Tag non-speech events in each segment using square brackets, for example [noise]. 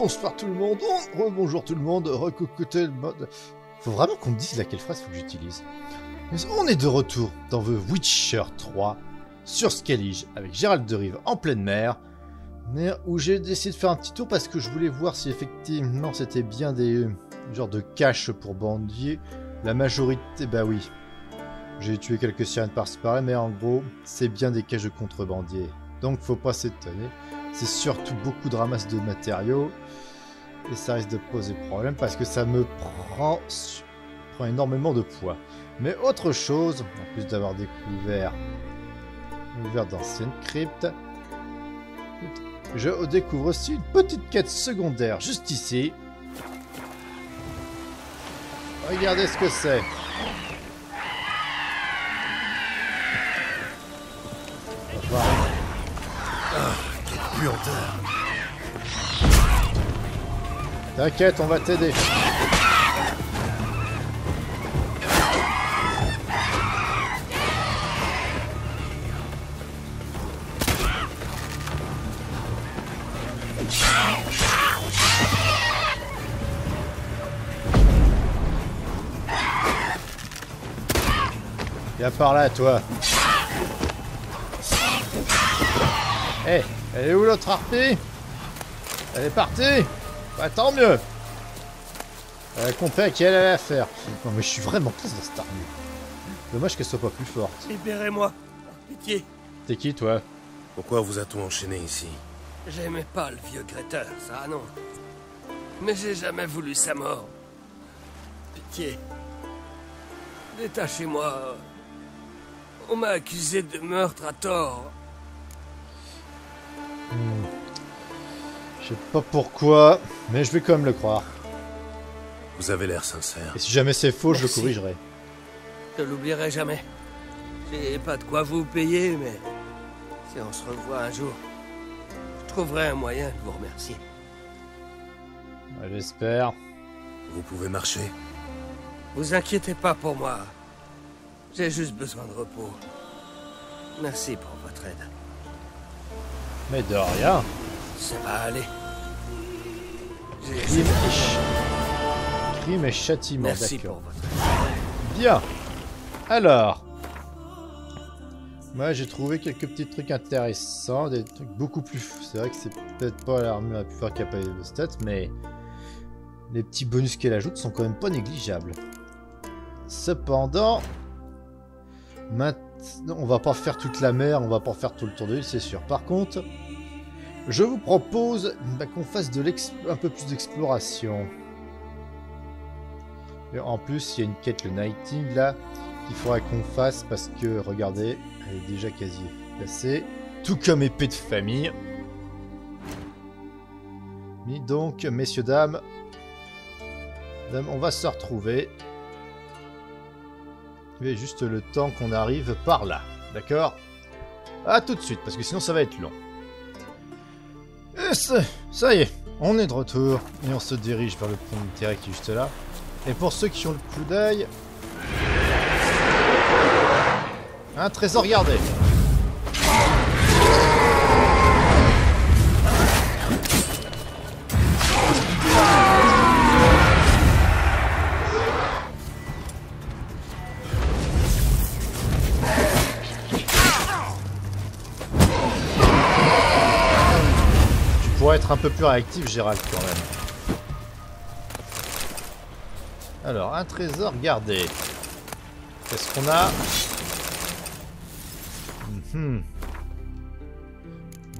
rebonsoir tout le monde, oh, rebonjour tout le monde, le mode. Faut vraiment qu'on me dise laquelle phrase faut que j'utilise. On est de retour dans The Witcher 3 sur Skellige avec Gérald de Rive en pleine mer. Où j'ai décidé de faire un petit tour parce que je voulais voir si effectivement c'était bien des genres de caches pour bandier. La majorité, bah oui. J'ai tué quelques sirènes par-ci par mais en gros, c'est bien des caches de contrebandiers. Donc faut pas s'étonner. C'est surtout beaucoup de ramasse de matériaux. Et ça risque de poser problème parce que ça me prend, énormément de poids. Mais autre chose, en plus d'avoir découvert ouvert d'anciennes cryptes, je découvre aussi une petite quête secondaire juste ici. Regardez ce que c'est. T'inquiète, on va t'aider. Viens par là, toi. Eh, elle est où l'autre harpie? Elle est partie Bah tant mieux Elle a compris à qui elle allait faire. Non mais je suis vraiment classe dans cette armure. Dommage qu'elle soit pas plus forte. Libérez-moi Pitié T'es qui toi? Pourquoi vous a-t-on enchaîné ici? J'aimais pas le vieux Greta, ça non. Mais j'ai jamais voulu sa mort. Pitié. Détachez-moi. On m'a accusé de meurtre à tort. Hmm. Je sais pas pourquoi, mais je vais quand même le croire. Vous avez l'air sincère. Et si jamais c'est faux, je le corrigerai. Je l'oublierai jamais. J'ai pas de quoi vous payer, mais si on se revoit un jour, je trouverai un moyen de vous remercier. J'espère. Vous pouvez marcher Vous inquiétez pas pour moi. J'ai juste besoin de repos. Merci pour votre aide. Mais de rien. Ça va aller. Crime et, ch... Crime et châtiment, votre aide. Bien. Alors. Moi, j'ai trouvé quelques petits trucs intéressants, des trucs beaucoup plus... C'est vrai que c'est peut-être pas l'armure la plus forte qui a pas de stats, mais les petits bonus qu'elle ajoute sont quand même pas négligeables. Cependant, maintenant, on va pas faire toute la mer, on va pas faire tout le tour de l'île, c'est sûr. Par contre, je vous propose bah, qu'on fasse un peu plus d'exploration. En plus, il y a une quête, le Nighting, là, qu'il faudra qu'on fasse parce que, regardez, elle est déjà quasi passée. Tout comme épée de famille. Mais donc, messieurs, dames, on va se retrouver. A juste le temps qu'on arrive par là. D'accord? A tout de suite, parce que sinon ça va être long. Et ça y est, on est de retour et on se dirige vers le pont d'intérêt qui est juste là. Et pour ceux qui ont le coup d'œil, un trésor gardé. Un peu plus réactif, Gérald, quand même. Alors, un trésor gardé. Qu'est-ce qu'on a Hmm.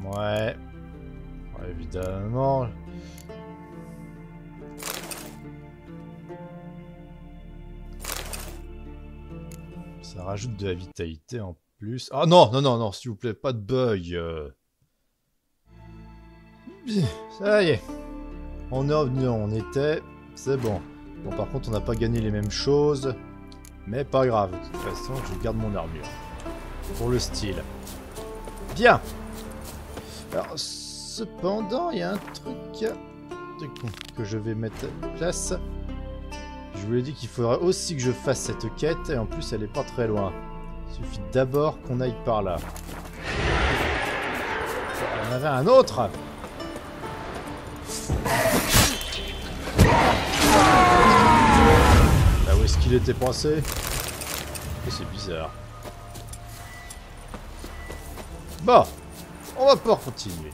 Ouais. ouais. Évidemment. Ça rajoute de la vitalité en plus. Ah non, non, non, non, s'il vous plaît, pas de bug. Ça y est. On est revenu, on était. C'est bon. Bon, par contre, on n'a pas gagné les mêmes choses. Mais pas grave. De toute façon, je garde mon armure pour le style. Bien. Alors, cependant, il y a un truc que je vais mettre en place. Je vous l'ai dit qu'il faudrait aussi que je fasse cette quête, et en plus, elle est pas très loin. Il suffit d'abord qu'on aille par là. Il avait un autre Bah où est-ce qu'il était passé Oh, C'est bizarre. Bon, on va pouvoir continuer.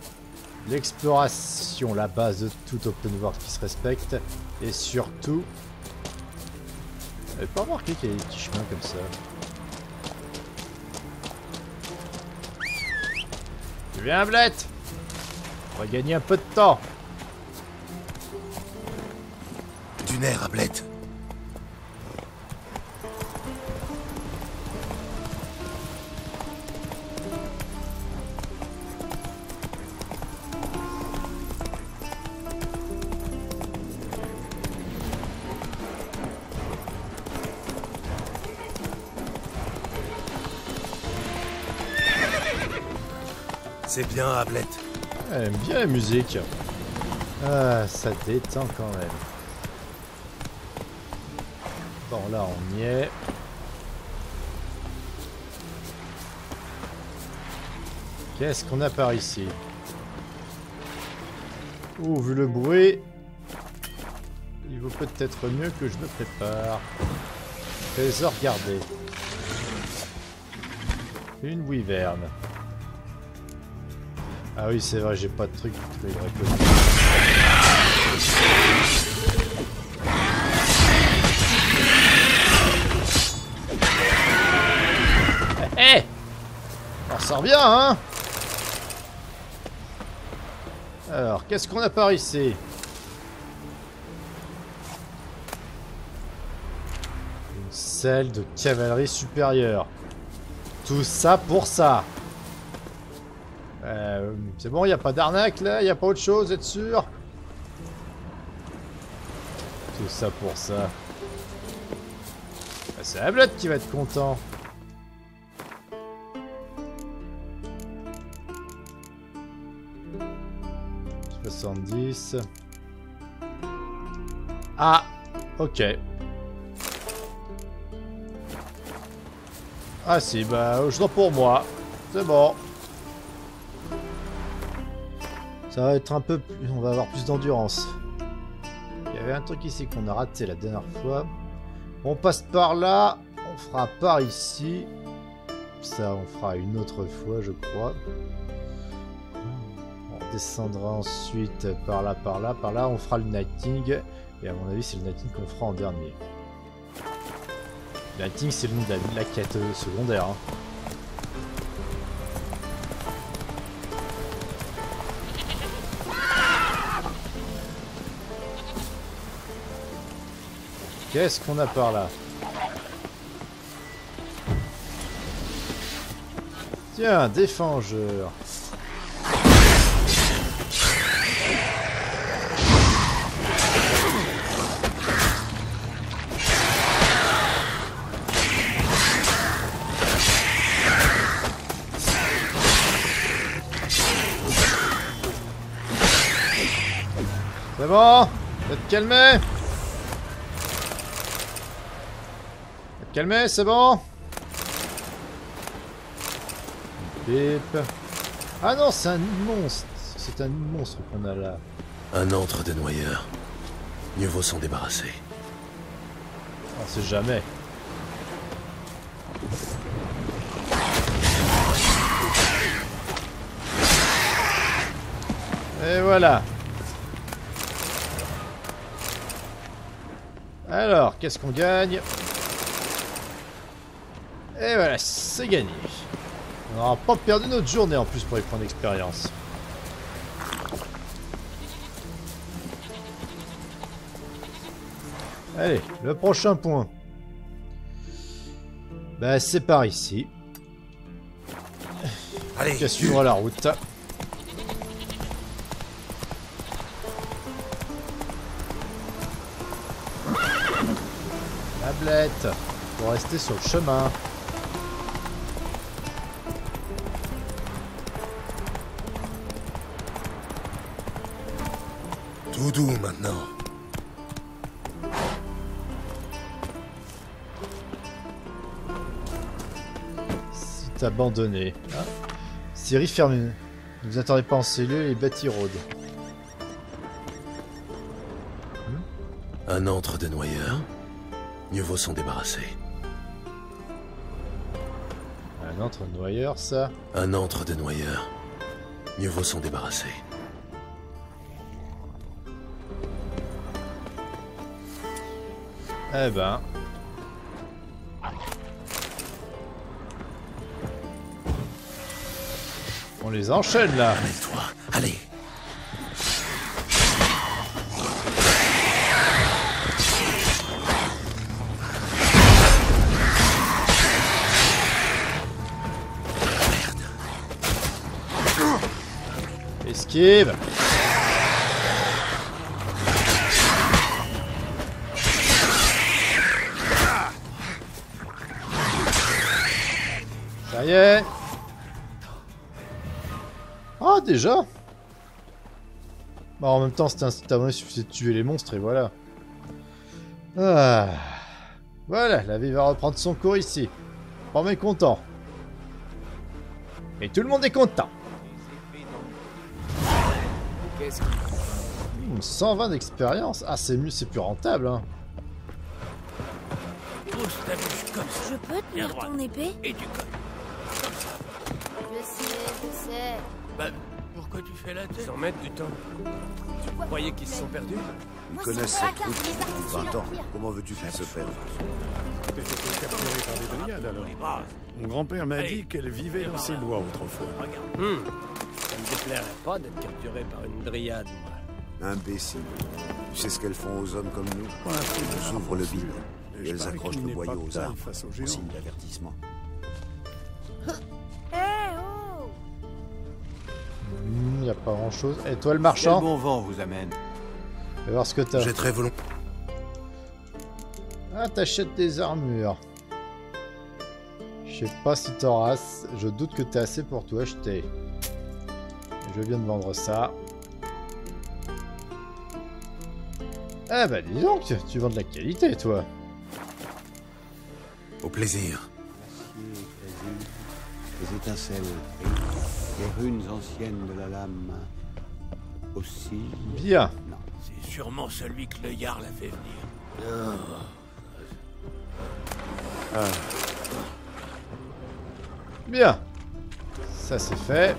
L'exploration, la base de tout open world qui se respecte. Et surtout... J'avais pas remarqué qu'il y a des petits chemins comme ça. Viens, Blette? On va gagner un peu de temps. C'est bien, Ablette. Elle aime bien la musique. Ah, ça détend quand même. Bon, là, on y est. Qu'est-ce qu'on a par ici? Ouh, vu le bruit, il vaut peut-être mieux que je me prépare. Trésor gardé. Une wyverne. Ah oui, c'est vrai, j'ai pas de truc pour. On s'en revient, hein Alors, qu'est-ce qu'on a par ici? Une selle de cavalerie supérieure. Tout ça pour ça euh, c'est bon, il a pas d'arnaque là, il a pas autre chose, êtes sûr? Tout ça pour ça. C'est Ablette qui va être content. « 70. Ah Ok. Ah si, bah, je dois pour moi. C'est bon. Ça va être un peu plus... On va avoir plus d'endurance. Il y avait un truc ici qu'on a raté la dernière fois. On passe par là. On fera par ici. Ça, on fera une autre fois, je crois. Descendra ensuite par là, par là, par là. On fera le Nighting. Et à mon avis, c'est le Nighting qu'on fera en dernier. Le Nighting, c'est le nom de la, la quête secondaire. Hein. Qu'est-ce qu'on a par là? Tiens, défangeur. C'est bon te calmer c'est bon Pip. Ah non, c'est un monstre. C'est un monstre qu'on a là. Un antre de noyeur. Mieux vaut s'en débarrasser. On sait jamais. Et voilà. Alors, qu'est-ce qu'on gagne? Et voilà, c'est gagné. On n'aura pas perdu notre journée en plus pour les points d'expérience. Allez, le prochain point. Bah, c'est par ici. Allez, Qu'à suivre la route? Tablette, pour rester sur le chemin. tout doux maintenant. C'est abandonné. Ah. Série fermée. Ne vous attendez pas en cellule et bâti. Un antre de noyeur. Mieux vaut s'en débarrasser. Un entre noyeur, ça. Un antre de noyeur. Mieux vaut s'en débarrasser. Eh ben. On les enchaîne là. Ça y est. Ah déjà Bah en même temps c'était instantanément, il suffisait de tuer les monstres et voilà. Ah. Voilà, la vie va reprendre son cours ici. Pas mécontent. Et tout le monde est content. Hmm, 120 d'expérience Ah c'est mieux, c'est plus rentable hein. Pousse ta bouche comme ça. Je peux tenir droite. ton épée? Et tu colles. Je sais, je sais. Bah, pourquoi tu fais la tête? Sans mettre du temps. Tu croyais qu'ils se sont perdus? Ils connaissent cette pas route depuis les 20 ans. Comment veux-tu qu'ils se perdent capturée par des dryades alors. Mon grand-père m'a dit qu'elle vivait dans ces bois autrefois. Regarde. Hum. Déplairait pas d'être capturé par une dryade, moi. Imbécile. Tu sais ce qu'elles font aux hommes comme nous? De Elles ouvrent le bide Et elles accrochent le boyau aux arbres en signe d'avertissement. Eh oh Hmm, y a pas grand chose. Et toi le Quel marchand bon vent vous amène Fais voir ce que t'as. J'ai très volontiers. Ah, t'achètes des armures. Je sais pas si t'auras. Je doute que t'as assez pour tout acheter. Je viens de vendre ça. Ah bah dis donc, tu vends de la qualité toi. Au plaisir. Les étincelles les runes anciennes de la lame aussi. Bien. Non. C'est sûrement celui que le Jarl a fait venir. Bien. Ça c'est fait.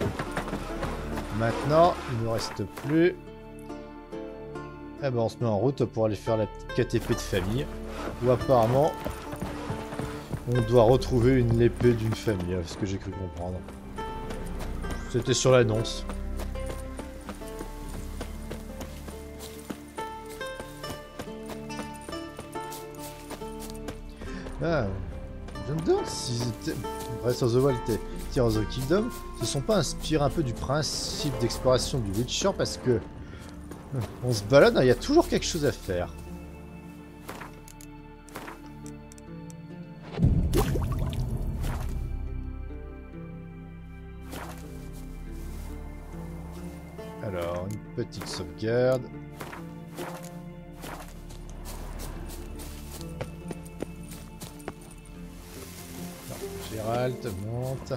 Maintenant, il ne reste plus. Eh ben on se met en route pour aller faire la petite KTP de famille. Où apparemment, on doit retrouver une épée d'une famille, hein, ce que j'ai cru comprendre. C'était sur l'annonce. Ah, je me demande si Breath of the Tears of the Kingdom sont pas inspirés un peu du principe d'exploration du Witcher parce que euh, on se balade, il y a toujours quelque chose à faire. Alors, une petite sauvegarde. Gérald, monte.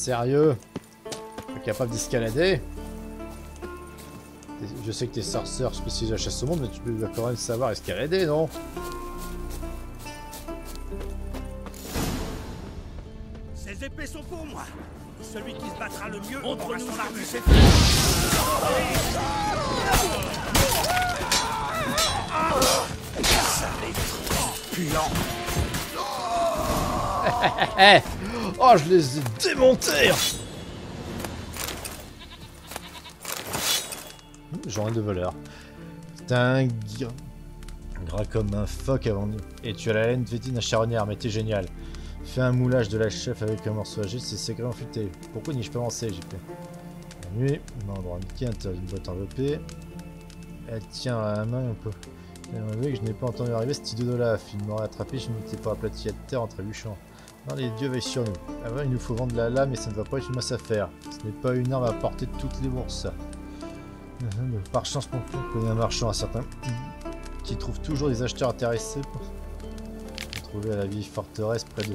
T'es Sérieux Pas capable d'escalader T'es- Je sais que t'es sorceur spécialisé à la chasse au monde, mais tu dois quand même savoir escalader, non? Ces épées sont pour moi. Celui qui se battra le mieux aura son armure. Eh Oh, je les ai démontés J'en ai de voleurs. Gars. Gras comme un phoque avant nous. Et tu as la laine vétine à charognard, mais t'es génial. Fais un moulage de la chef avec un morceau âgé, c'est sacré enfuté. Pourquoi n'y ai-je pas pensé, JP La nuit, un endroit indiqué, d'une boîte enveloppée. Elle tient à la main un peu. J'aimerais que je n'ai pas entendu arriver cet idiot de là. Il m'aurait attrapé, je m'étais pas aplati à terre en trébuchant. Non, les dieux veillent sur nous. Avant, il nous faut vendre la lame et ça ne va pas être une masse à faire. Ce n'est pas une arme à portée de toutes les bourses. Mais Par chance, mon on connaît un marchand à certains qui trouve toujours des acheteurs intéressés pour trouver à la vieille forteresse près de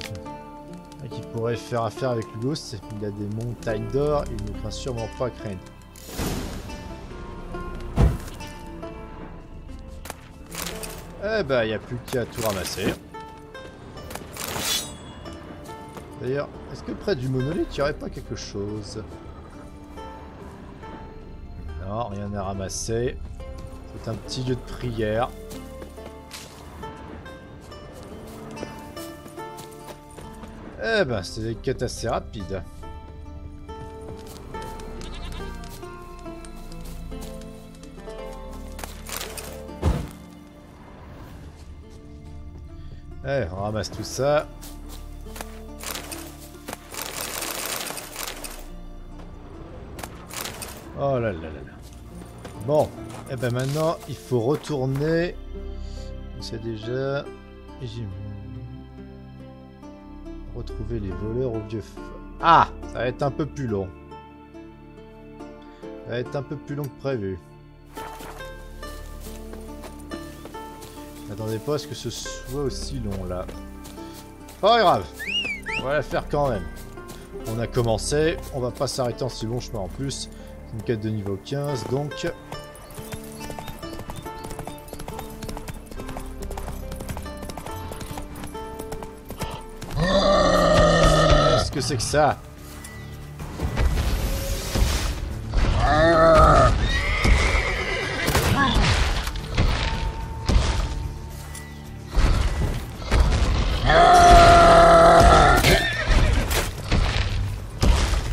et qui pourrait faire affaire avec Lugos. Il a des montagnes d'or et il ne craint sûrement pas Crane. Eh ben, il n'y a plus qu'à tout ramasser. D'ailleurs, est-ce que près du monolithe, il n'y aurait pas quelque chose Non, rien à ramasser. C'est un petit lieu de prière. Eh ben, c'est des quêtes assez rapides. Eh, on ramasse tout ça. Oh là là là là. Bon, eh ben maintenant, il faut retourner. C'est déjà... Retrouver les voleurs au vieux. Ah Ça va être un peu plus long. Ça va être un peu plus long que prévu. N'attendez pas à ce que ce soit aussi long là. Pas grave. On va la faire quand même. On a commencé. On va pas s'arrêter en si long chemin en plus. Une quête de niveau 15 donc. Qu'est-ce que c'est que ça?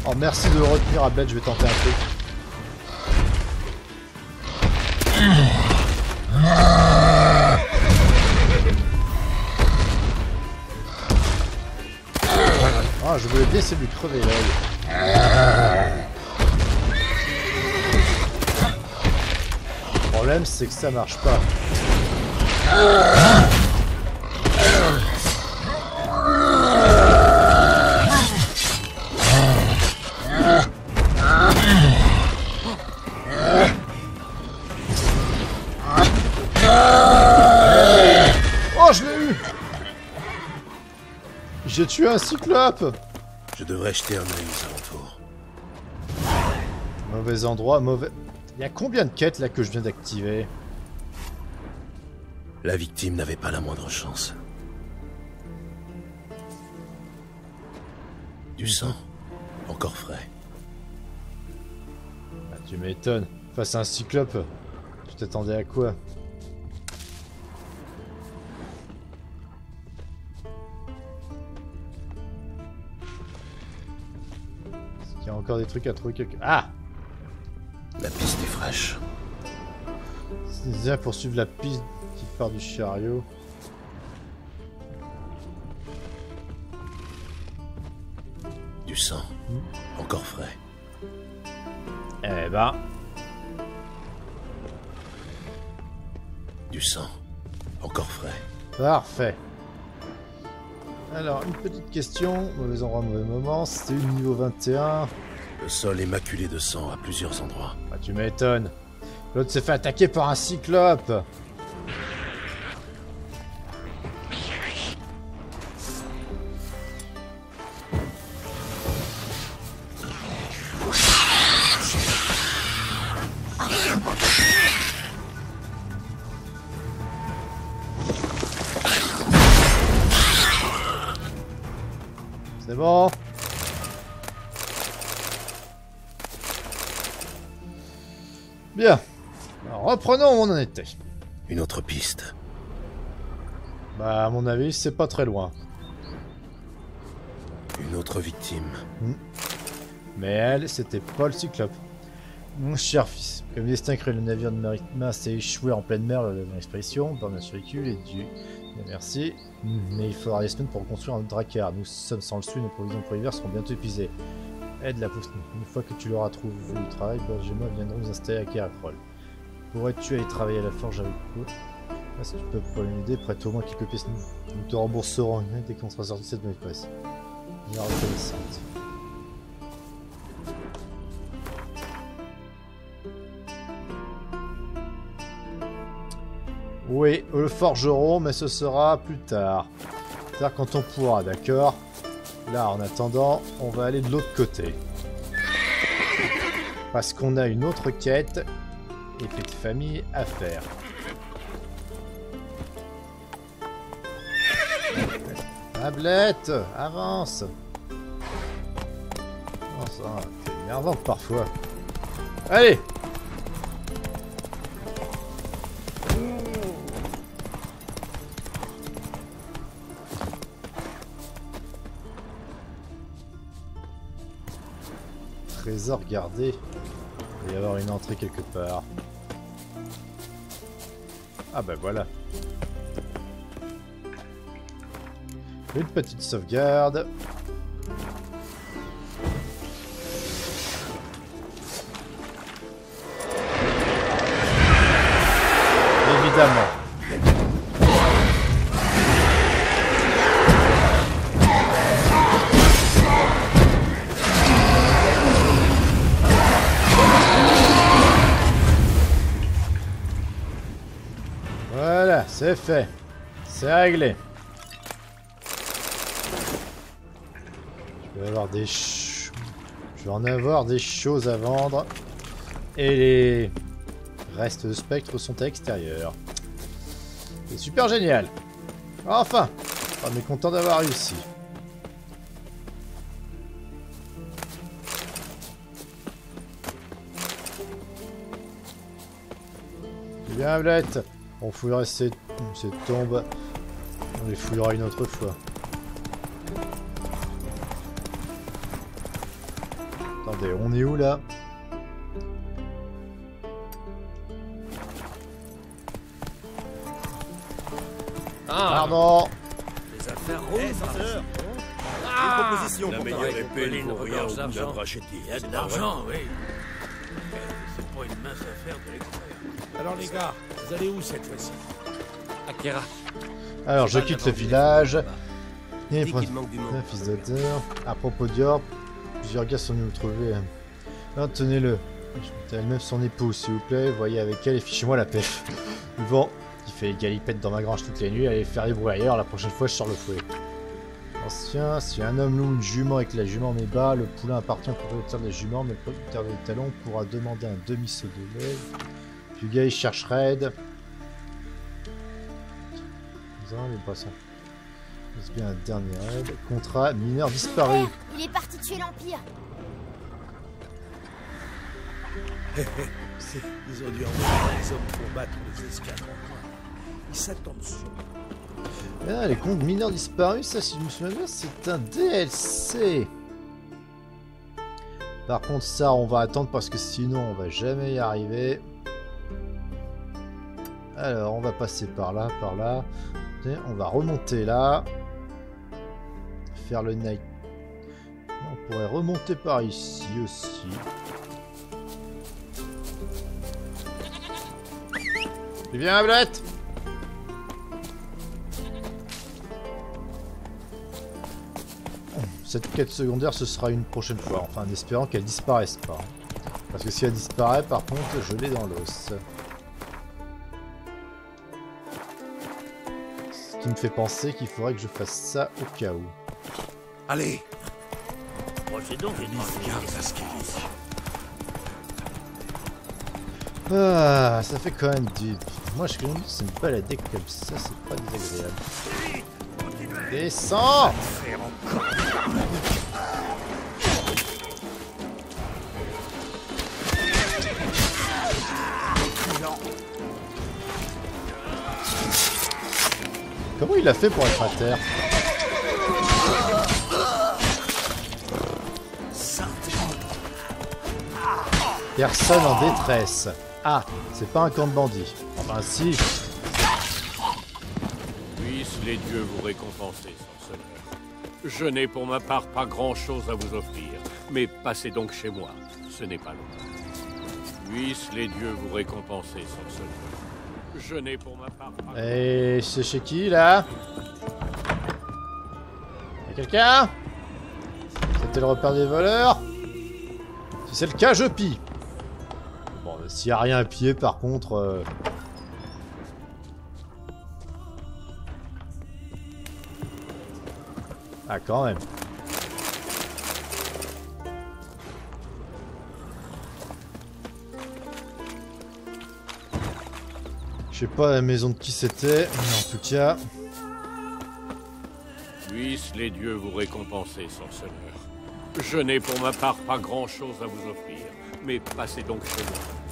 Oh merci de retenir à Bled, je vais tenter un truc. Ah, je voulais bien essayer de crever l'œil. Le problème, c'est que ça marche pas. Un cyclope Je devrais jeter un œil aux alentours. Mauvais endroit, mauvais... Il y a combien de quêtes là que je viens d'activer? La victime n'avait pas la moindre chance. Du sang, encore frais. Ah, Tu m'étonnes. Face à un cyclope, tu t'attendais à quoi? Encore des trucs à trouver quelque... Ah La piste est fraîche. C'est déjà pour suivre la piste qui part du chariot. Du sang, encore frais. Eh ben... Du sang, encore frais. Parfait. Alors, une petite question. Mauvais endroit, mauvais moment. C'était niveau 21. Le sol est maculé de sang à plusieurs endroits. Ah, tu m'étonnes. L'autre s'est fait attaquer par un cyclope. Mon avis, c'est pas très loin. Une autre victime. Mais elle, c'était pas le cyclope. Mon cher fils, comme destin crée le navire de Maritmas et échoué en pleine mer, le l'expression, dans notre véhicule et du. Bien, Merci. Hmm, Mais il faudra des semaines pour reconstruire un dracar. Nous sommes sans le sou, nos provisions pour l'hiver seront bientôt épuisées. Aide la pousse Une fois que tu l'auras trouvé du travail, Borges et moi viendrons nous installer à Kerakrol. Pourrais-tu aller travailler à la forge avec nous? Ah, Si tu peux pour l'aider, prête au moins quelques pièces. Nous, te rembourserons dès qu'on sera sorti cette presse. La reconnaissante. Oui, le forgeron, mais ce sera plus tard. Tard quand on pourra, d'accord? Là, en attendant, on va aller de l'autre côté. Parce qu'on a une autre quête, épée de famille, à faire. Tablette, avance. Oh, ça, t'es énervante parfois. Allez Trésor gardé. Il va y avoir une entrée quelque part. Ah bah voilà. Une petite sauvegarde. Évidemment. Voilà, c'est fait. C'est réglé. Je vais en avoir des choses à vendre. Et les restes de spectre sont à l'extérieur. C'est super génial. Enfin, on est content d'avoir réussi. C'est bien, Ablette. On fouillera ces, ces tombes. On les fouillera une autre fois. Attendez, on est où là Ah, Pardon les affaires Eh, rouges. censeur Ah, Une proposition la pour meilleure épée, il faut rien au bout d'un Il Il y a de l'argent, oui. C'est pas une mince affaire de l'extraire. Alors les gars, vous allez où cette fois-ci Akira. Alors, je quitte le village. Et fils d'auteur. À propos d'Yorp, plusieurs gars sont venus me trouver. Ah, tenez-le. Elle-même son épouse, s'il vous plaît. Voyez avec elle et fichez-moi la paix. Yvan, qui fait les galipettes dans ma grange toutes les nuits, allez faire les bruits ailleurs. La prochaine fois, je sors le fouet. Ancien, si un homme loue une jument et que la jument met bas, le poulain appartient au propriétaire des juments, mais le propriétaire des talons pourra demander un demi-saut de lait. Puis gars, il cherche raid. Les poissons. C'est bien un dernier raid. Contrat mineur disparu. Père, il est parti tuer l'Empire. Ils ont dû envoyer des hommes pour battre les escadrons. Ils s'attendent sur. Ah, les comptes mineurs disparus, ça, si je me souviens bien, c'est un DLC. Par contre, ça, on va attendre parce que sinon, on va jamais y arriver. Alors, on va passer par là, par là. Et on va remonter là. Faire le night. On pourrait remonter par ici aussi. Tu viens, Ablette Cette quête secondaire, ce sera une prochaine fois. Enfin, en espérant qu'elle disparaisse pas. Parce que si elle disparaît, par contre, je l'ai dans l'os. Ce qui me fait penser qu'il faudrait que je fasse ça au cas où. Allez, Procédons, j'ai garde la Skellige. Ah, ça fait quand même du... Moi, je connais c'est me balader comme ça, c'est pas désagréable. Descends. Comment il a fait pour être à terre? Personne en détresse. Ah, c'est pas un camp de bandits. Enfin si, Puissent les dieux vous récompenser, sorceleur. Je n'ai pour ma part pas grand-chose à vous offrir, mais passez donc chez moi, ce n'est pas loin. Puissent les dieux vous récompenser, sorceleur. Je n'ai pour ma part pas... Et c'est chez qui là? Y'a quelqu'un? C'était le repère des voleurs? Si c'est le cas, je pille. Euh, s'il y a rien à piller, par contre. euh, Ah, quand même. Je sais pas la maison de qui c'était, mais en tout cas. Puissent les dieux vous récompenser, sorceleur. Je n'ai pour ma part pas grand-chose à vous offrir, mais passez donc chez moi.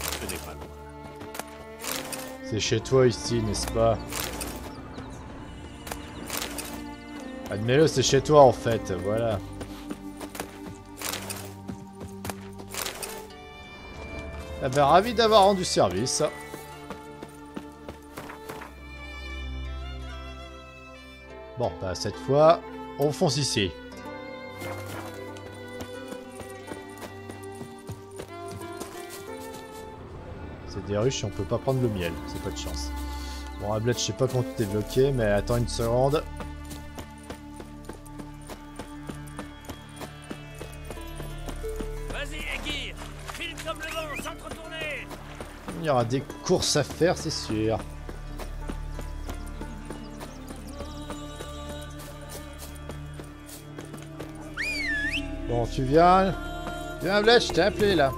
C'est chez toi ici, n'est-ce pas? Admets-le, c'est chez toi en fait, voilà. Eh ben, ravi d'avoir rendu service. Bon, bah cette fois, on fonce ici. Des ruches et on peut pas prendre le miel, c'est pas de chance. Bon, Ablette, je sais pas comment tu t'es bloqué, mais attends une seconde. Vas-y, Egir File comme le vent, sans te retourner Il y aura des courses à faire, c'est sûr. Bon, tu viens Viens, Ablette, je t'ai appelé là.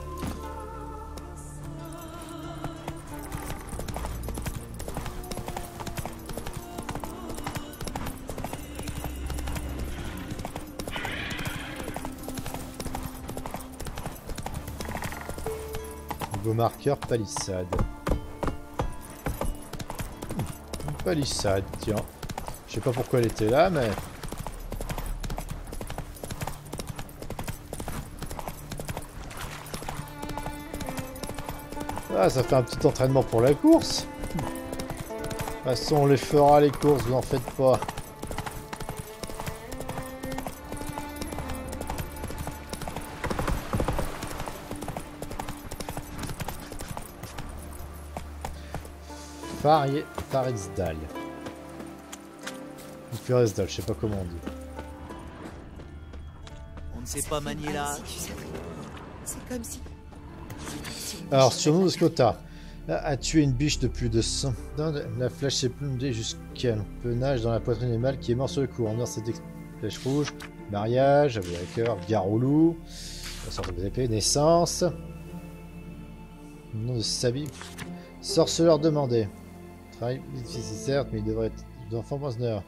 Marqueur palissade. Une palissade, tiens. Je sais pas pourquoi elle était là, mais... Ah, ça fait un petit entraînement pour la course. De toute façon, on les fera les courses, vous en faites pas. Farie- Faresdal. Ou Feresdal, je sais pas comment on dit. On ne sait pas manier la... C'est comme si. Alors, surnom de Scotta. A tué une biche de plus de 100. Dans La flèche s'est plongée jusqu'à l'empennage dans la poitrine du mâle qui est mort sur le coup. En or, cette flèche rouge. Mariage, avec un cœur. La sorte de épée, naissance. Nom de Sabi. Sorceleur demandé. Travail difficile, certes, mais il devrait être d'enfant poissonneur.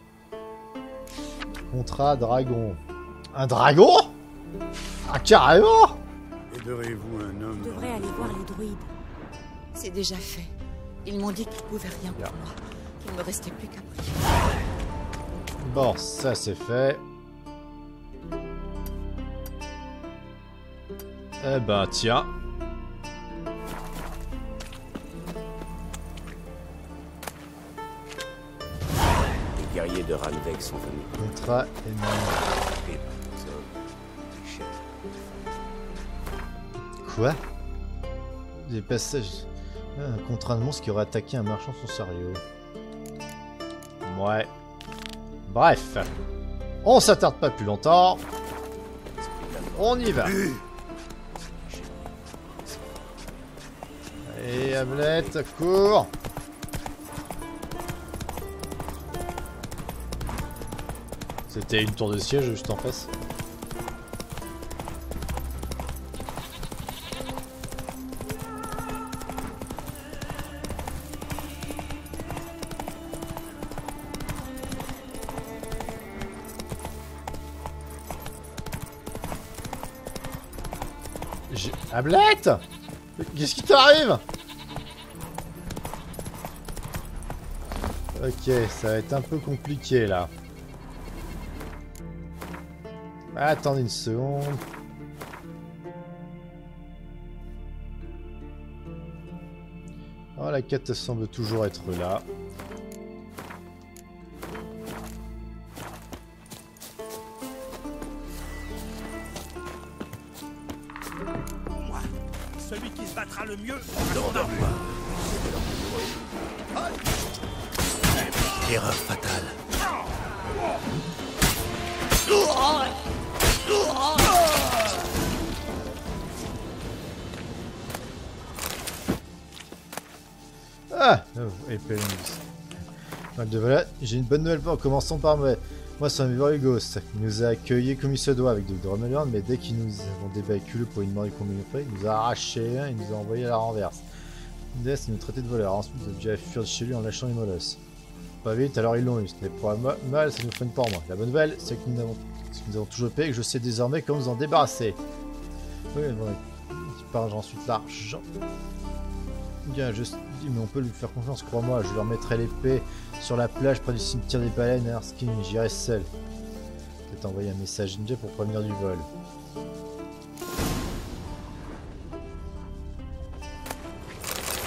Contrat dragon. Un dragon? Ah, carrément? Aiderez-vous un homme On devrait aller voir les druides. C'est déjà fait. Ils m'ont dit qu'ils pouvaient rien pour moi. Qu'il me restait plus qu'à prier. Bon, ça c'est fait. Eh ben, tiens. Guerriers de Ranvek sont venus. Contrat énorme. Quoi? Des passages. Un contrat de monstre qui aurait attaqué un marchand sans sérieux. Ouais. Bref. On s'attarde pas plus longtemps. On y va. Et Hamlet, cours C'était une tour de siège juste en face. Mais Qu'est-ce qui t'arrive? Ok, ça va être un peu compliqué là. Attendez une seconde. Oh, la quête semble toujours être là. Moi, celui qui se battra le mieux. Erreur fatale. Ah oh, longue. Mal de voilà, j'ai une bonne nouvelle pour commençons par moi. Moi, c'est un vivant Ghost. Il nous a accueillis comme il se doit avec de Drummelland, mais dès qu'il nous avons débacule pour une mort combien de il nous a arraché un et nous a envoyé à la renverse. Death nous traitait de voleurs. Ensuite, nous a déjà fui de chez lui en lâchant les molosses. pas vite, alors ils l'ont eu. Pas ma- mal, ça nous freine pas moi. La bonne nouvelle, c'est que nous avons, que nous avons toujours payé et que je sais désormais comment nous en débarrasser. Oui, bon, qui parle ensuite l'argent. Bien, je dis, mais on peut lui faire confiance, crois-moi. Je leur mettrai l'épée sur la plage près du cimetière des baleines à Erskine. J'irai seul. Peut-être envoyer un message ninja pour prévenir du vol.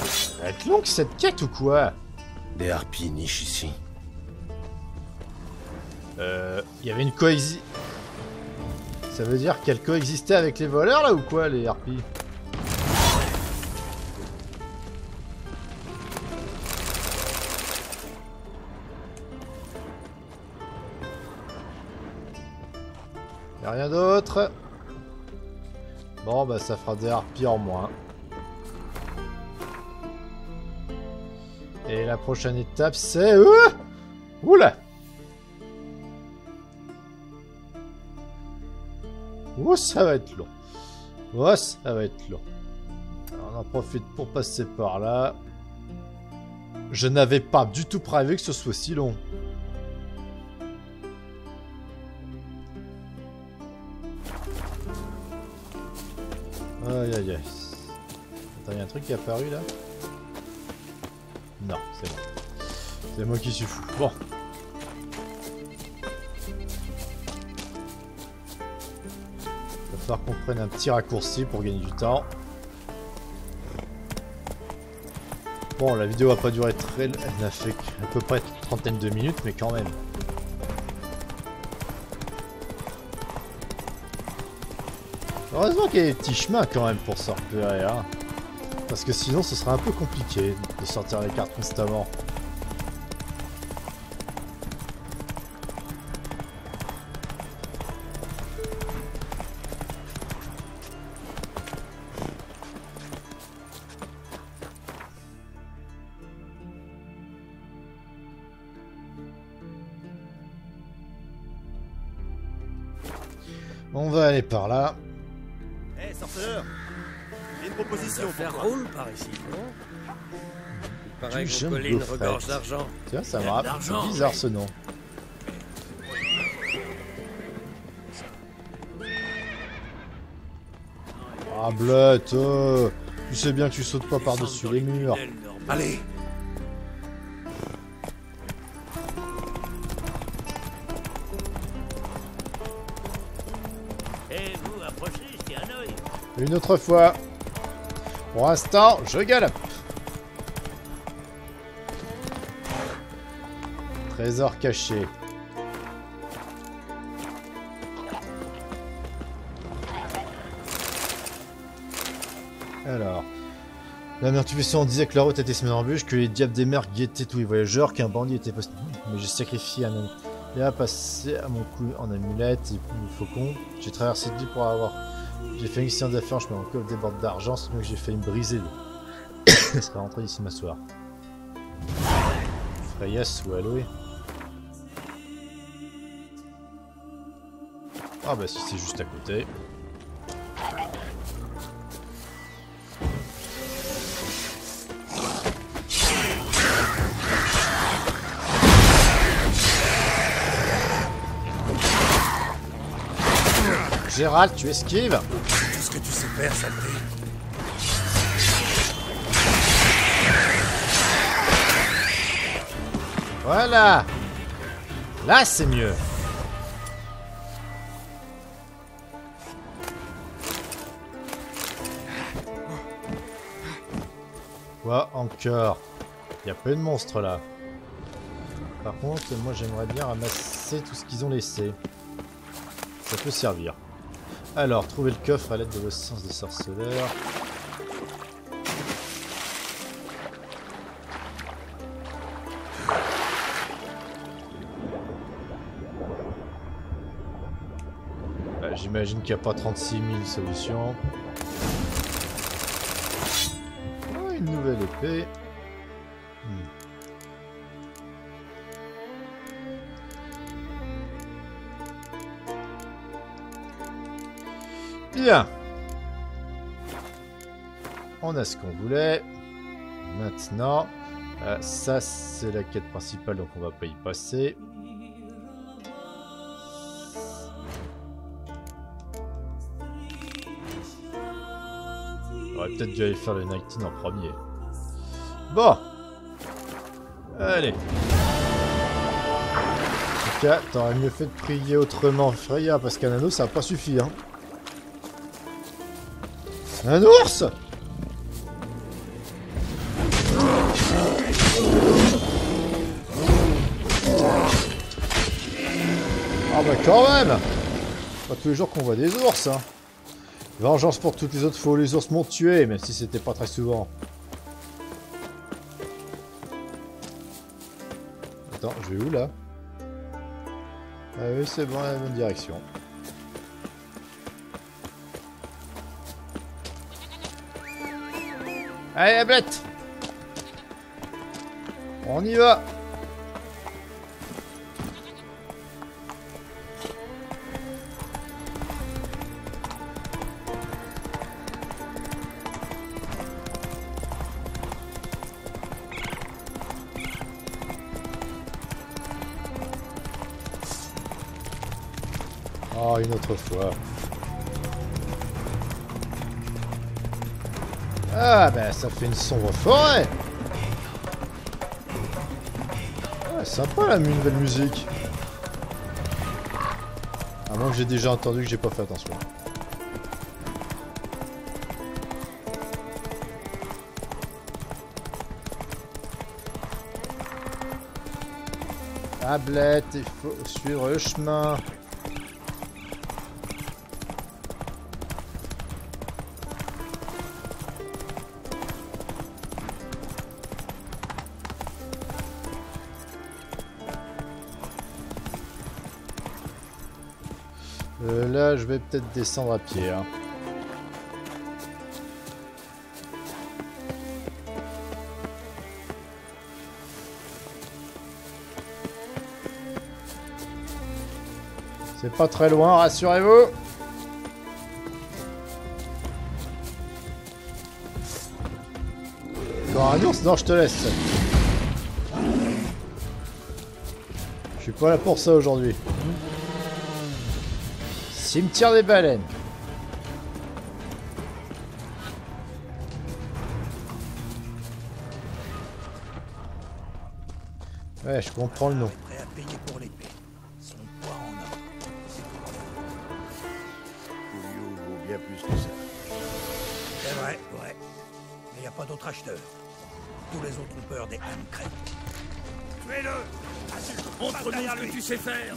Ça va être long cette quête ou quoi? Des harpies nichent ici. Euh, il y avait une coexi... Ça veut dire qu'elle coexistait avec les voleurs là ou quoi les harpies? Y'a rien d'autre? Bon bah ça fera des harpies en moins. Et la prochaine étape c'est... Euh Oula Oh, ça va être long. Oh, ça va être long. Alors, on en profite pour passer par là. Je n'avais pas du tout prévu que ce soit si long. Aïe aïe aïe. Attends, il y a un truc qui est apparu là? Non, c'est bon. C'est moi qui suis fou. Bon. Falloir qu'on prenne un petit raccourci pour gagner du temps. Bon, la vidéo va pas durer très... Elle a fait à peu près une trentaine de minutes, mais quand même. Heureusement qu'il y a des petits chemins quand même pour se repérer. Parce que sinon, ce serait un peu compliqué de sortir les cartes constamment. On va aller par là. Hé, sorceleur J'ai une proposition pour toi. roule par ici, non Il paraît que d'argent. Tiens, ça me rappelle. bizarre ce nom. Ah, Bleuette, euh, tu sais bien que tu sautes pas par-dessus les murs. Allez Une autre fois. Pour l'instant, je galope. Trésor caché. Alors. La mère Tuvesson disait que la route était semée d'embûches, que les diables des mers guettaient tous les voyageurs, qu'un bandit était posté. Mais j'ai sacrifié un ami. Et a passé à mon cou en amulette et le faucon. J'ai traversé le lit pour avoir j'ai fait une question d'affaires, je mets mon coffre déborde d'argent, c'est mieux que j'ai failli me briser. [coughs] Je serais rentré ici m'asseoir. Freyas ou Aloé Ah bah si c'est juste à côté. Gérald, tu esquives Tout ce que tu sais faire, saleté. Voilà Là, c'est mieux Quoi encore? Il y a plein de monstres là. Par contre, moi j'aimerais bien ramasser tout ce qu'ils ont laissé. Ça peut servir. Alors, trouver le coffre à l'aide de l'essence des sorceleurs. Bah, J'imagine qu'il n'y a pas 36 000 solutions. Ah, une nouvelle épée. On a ce qu'on voulait. Maintenant, Euh, ça, c'est la quête principale, donc on va pas y passer. On aurait peut-être dû aller faire le Nightin en premier. Bon Allez En tout cas, t'aurais mieux fait de prier autrement, Freya, parce qu'un anneau, ça a pas suffi, hein. Un ours Ah bah quand même Pas tous les jours qu'on voit des ours, hein. Vengeance pour toutes les autres où les ours m'ont tué, même si c'était pas très souvent. Attends, je vais où là? Ah oui, c'est bon, la bonne direction. Allez, bête On y va Oh, une autre fois. Ah, ben ça fait une sombre forêt Ouais, sympa la nouvelle musique. À moins que j'ai déjà entendu que j'ai pas fait attention. Tablette, il faut suivre le chemin. Je vais peut-être descendre à pied. hein. C'est pas très loin, rassurez-vous. Encore un Non, je te laisse. Je suis pas là pour ça aujourd'hui. Cimetière des baleines. Ouais, je comprends le nom. Prêt à payer pour l'épée. Son poids en or. Julio vaut bien plus que ça. C'est vrai, ouais. Mais y a pas d'autre acheteur. Tous les autres ont peur des âmes crêpes. Tuez-le Montre-nous ce que tu sais faire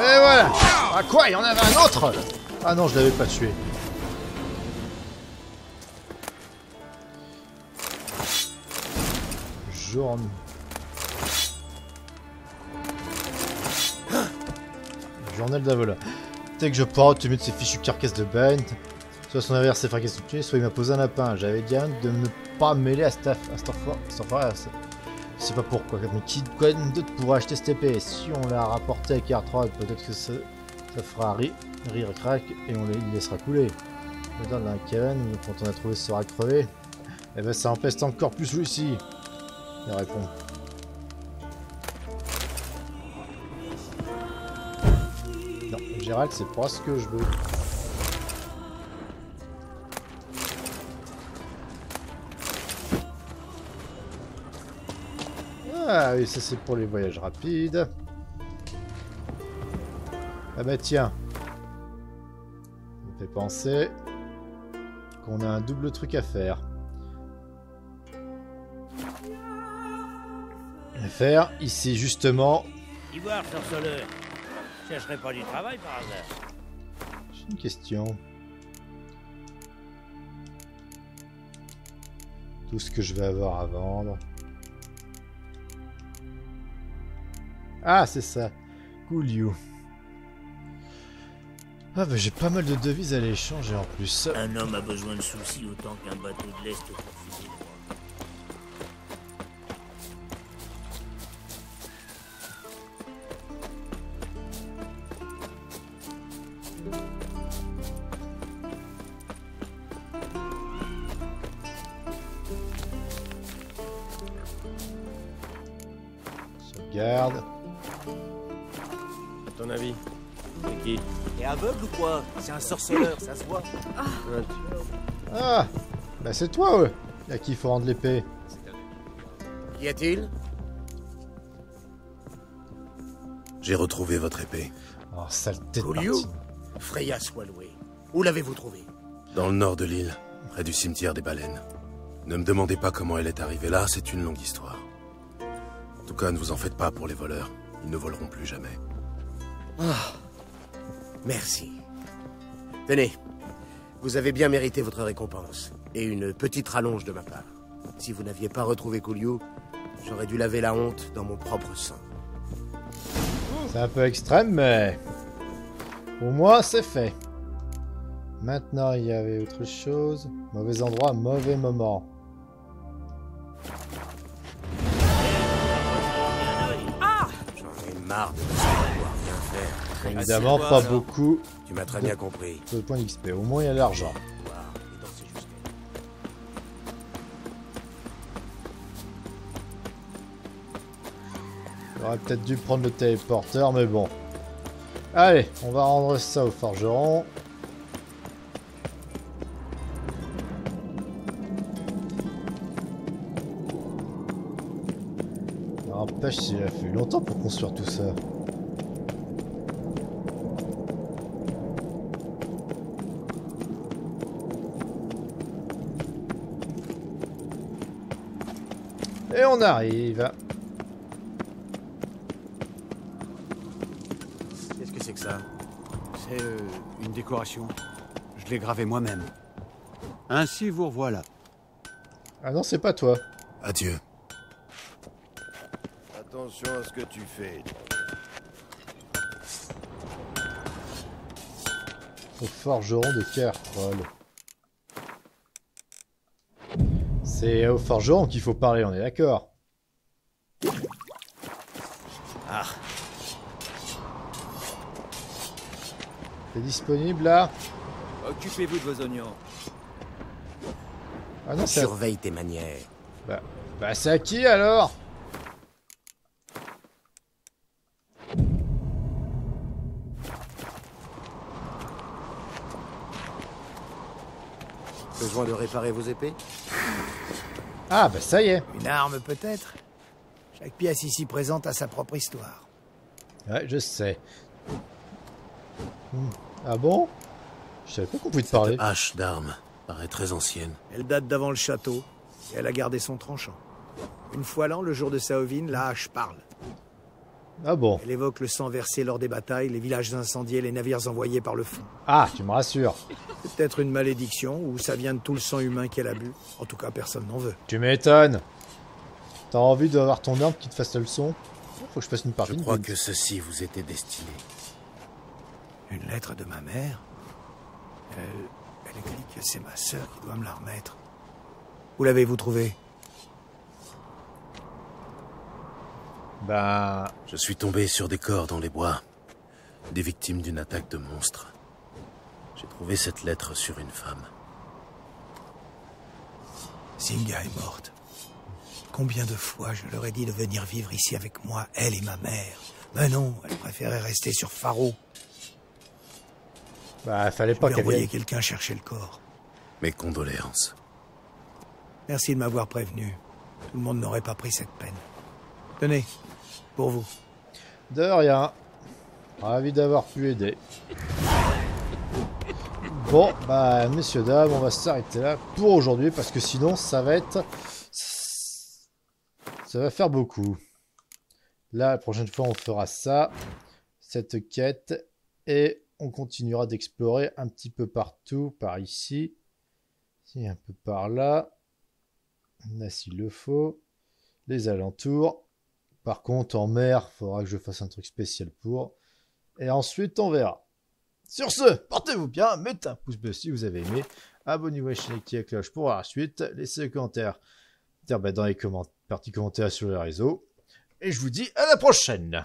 Et voilà Ah quoi Il y en avait un autre Ah non, je l'avais pas tué. Journée. Journal d'Avola. Dès que je pourrai obtenir de ces fichues carcasses de Bane, soit son navire s'est fracassé tué, soit il m'a posé un lapin. J'avais dit de ne pas mêler à cette aff- à Je sais pas pourquoi, mais qui d'autre pourrait acheter cette épée? Si on l'a rapporté avec R3, peut-être que ça, fera ri- rire crack et on les laissera couler. Dans la où quand on a trouvé sera crevé, eh ben ça empeste encore plus celui-ci. Il répond. Non, Gérald, c'est pas ce que je veux. Ah oui, ça c'est pour les voyages rapides. Ah bah tiens. Ça me fait penser qu'on a un double truc à faire. À faire ici justement. Ivoire, sorceleur. Pas du travail par hasard J'ai une question. Tout ce que je vais avoir à vendre. Ah, c'est ça. Coolio. Ah bah j'ai pas mal de devises à l'échanger en plus. Un homme a besoin de soucis autant qu'un bateau de l'Est pour fuser C'est un sorceleur, ça se voit. Ah Bah c'est toi, ouais À qui il faut rendre l'épée Qu'y a-t-il? J'ai retrouvé votre épée. Oh, sale tête Coolio partie. Freya soit louée. Où l'avez-vous trouvée? Dans le nord de l'île, près du cimetière des baleines. Ne me demandez pas comment elle est arrivée là, c'est une longue histoire. En tout cas, ne vous en faites pas pour les voleurs. Ils ne voleront plus jamais. Ah, merci. Tenez, vous avez bien mérité votre récompense. Et une petite rallonge de ma part. Si vous n'aviez pas retrouvé Coolio, j'aurais dû laver la honte dans mon propre sang. C'est un peu extrême, mais... Pour moi, c'est fait. Maintenant, il y avait autre chose. Mauvais endroit, mauvais moment. J'en ai marre de ne pouvoir rien faire. Évidemment, pas beaucoup Tu m'as très bien compris. de points d'XP. Au moins, il y a l'argent. Danser jusqu'à- J'aurais peut-être dû prendre le téléporteur, mais bon. Allez, on va rendre ça au forgeron. N'empêche, il a fallu longtemps pour construire tout ça. Et on arrive. Qu'est-ce que c'est que ça? C'est euh, une décoration. Je l'ai gravée moi-même. Ainsi vous revoilà. Ah non, c'est pas toi. Adieu. Attention à ce que tu fais. Au forgeron de Kertroll. C'est au forgeron qu'il faut parler, on est d'accord. Ah, T'es disponible là? Occupez-vous de vos oignons. Ah non, surveille tes manières. Bah, bah c'est à qui alors? Besoin de réparer vos épées? Ah bah ça y est. Une arme peut-être Chaque pièce ici présente a sa propre histoire. Ouais, je sais. Hmm. Ah bon? Je savais pas qu'on pouvait te parler. Hache d'armes paraît très ancienne. Elle date d'avant le château, et elle a gardé son tranchant. Une fois l'an, le jour de Saovin, la hache parle. Ah bon Elle évoque le sang versé lors des batailles, les villages incendiés, les navires envoyés par le fond. Ah, tu me rassures. Peut-être une malédiction, ou ça vient de tout le sang humain qu'elle a bu. En tout cas, personne n'en veut. Tu m'étonnes. T'as envie d'avoir ton arme qui te fasse la leçon Faut que je fasse une partie. Je crois que ceci vous était destiné. Une lettre de ma mère Elle, elle écrit que c'est ma sœur qui doit me la remettre. Où l'avez-vous trouvée? Ben... Je suis tombé sur des corps dans les bois. Des victimes d'une attaque de monstres. J'ai trouvé cette lettre sur une femme. Singa est morte. Combien de fois je leur ai dit de venir vivre ici avec moi, elle et ma mère. Mais non, elle préférait rester sur Faro. Bah, fallait Je pas vais qu'elle vienne. quelqu'un chercher le corps. Mes condoléances. Merci de m'avoir prévenu. Tout le monde n'aurait pas pris cette peine. Tenez, pour vous. De rien. Ravi d'avoir pu aider. Bon, bah, messieurs, dames, on va s'arrêter là pour aujourd'hui parce que sinon, ça va être. Ça va faire beaucoup. Là, la prochaine fois, on fera ça, cette quête, et on continuera d'explorer un petit peu partout, par ici, si un peu par là, là s'il le faut, les alentours. Par contre, en mer, faudra que je fasse un truc spécial pour. Et ensuite, on verra. Sur ce, portez-vous bien, mettez un pouce bleu si vous avez aimé, abonnez-vous à la chaîne activez la cloche pour la suite, laissez des commentaires bah, dans les parties commentaires sur les réseaux, et je vous dis à la prochaine